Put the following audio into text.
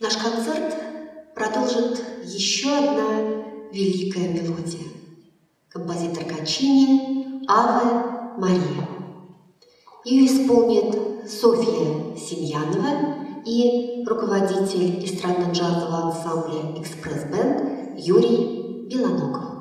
Наш концерт продолжит еще одна великая мелодия. Композитор Качини «Аве Мария». Ее исполнит Софья Семьянова и руководитель эстрадно-джазового ансамбля «Экспресс-бенд» Юрий Белоногов.